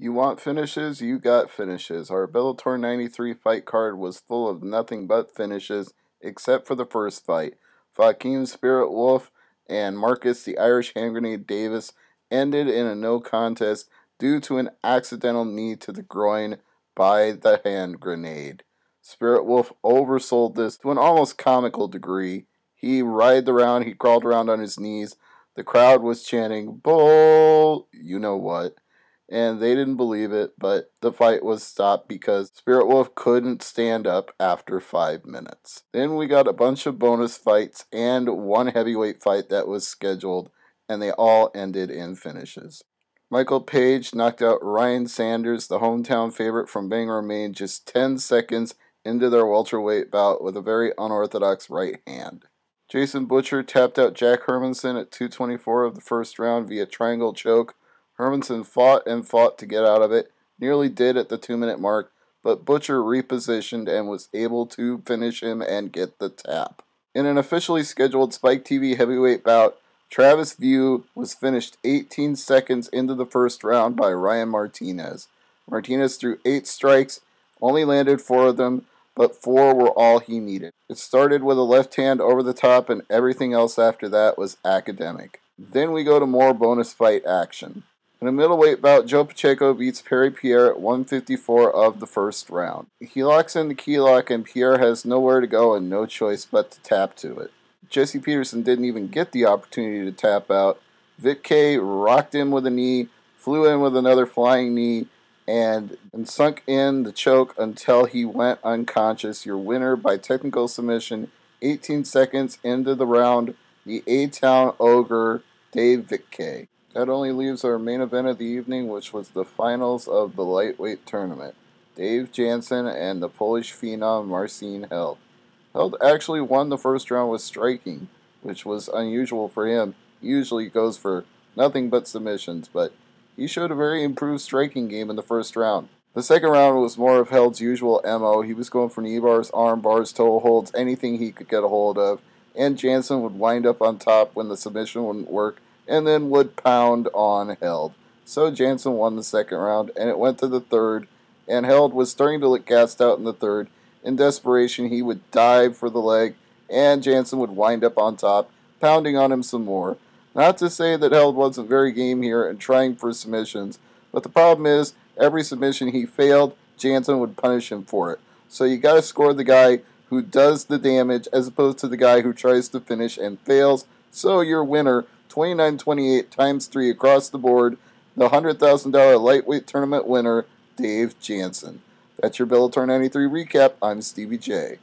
You want finishes? You got finishes. Our Bellator 93 fight card was full of nothing but finishes, except for the first fight. Waachim Spiritwolf and Marcus the Irish Hand Grenade Davis ended in a no contest due to an accidental knee to the groin by the hand grenade. Spirit Wolf oversold this to an almost comical degree. He writhed around, he crawled around on his knees. The crowd was chanting, Bull! You know what and they didn't believe it, but the fight was stopped because Spiritwolf couldn't stand up after five minutes. Then we got a bunch of bonus fights and one heavyweight fight that was scheduled, and they all ended in finishes. Michael Page knocked out Ryan Sanders, the hometown favorite from Bangor, Maine, just 10 seconds into their welterweight bout with a very unorthodox right hand. Jason Butcher tapped out Jack Hermansson at 224 of the first round via triangle choke Hermansson fought and fought to get out of it, nearly did at the two minute mark, but Butcher repositioned and was able to finish him and get the tap. In an officially scheduled Spike TV heavyweight bout, Travis Wiuff was finished 18 seconds into the first round by Ryan Martinez. Martinez threw eight strikes, only landed four of them, but four were all he needed. It started with a left hand over the top, and everything else after that was academic. Then we go to more bonus fight action. In a middleweight bout, Joe Pacheco beats Perry Pierre at 154 of the first round. He locks in the key lock, and Pierre has nowhere to go and no choice but to tap to it. Jesse Peterson didn't even get the opportunity to tap out. Vitkay rocked him with a knee, flew in with another flying knee, and, and sunk in the choke until he went unconscious. Your winner by technical submission, 18 seconds into the round, the A Town Ogre, Dave Vitkay. That only leaves our main event of the evening, which was the finals of the lightweight tournament. Dave Jansen and the Polish phenom Marcin Held. Held actually won the first round with striking, which was unusual for him. He usually goes for nothing but submissions, but he showed a very improved striking game in the first round. The second round was more of Held's usual MO. He was going for knee bars, arm bars, toe holds, anything he could get a hold of, and Jansen would wind up on top when the submission wouldn't work and then would pound on Held. So Jansen won the second round, and it went to the third, and Held was starting to look gassed out in the third. In desperation, he would dive for the leg, and Jansen would wind up on top, pounding on him some more. Not to say that Held wasn't very game here and trying for submissions, but the problem is, every submission he failed, Jansen would punish him for it. So you gotta score the guy who does the damage as opposed to the guy who tries to finish and fails. So your winner 2928 times 3 across the board. The $100,000 lightweight tournament winner, Dave Jansen. That's your Bellator 93 recap. I'm Stevie J.